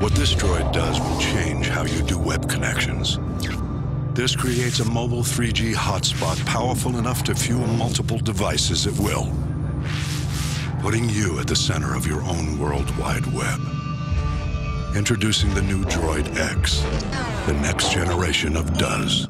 What this droid does will change how you do web connections. This creates a mobile 3G hotspot powerful enough to fuel multiple devices at will, putting you at the center of your own World Wide Web. Introducing the new Droid X, the next generation of does.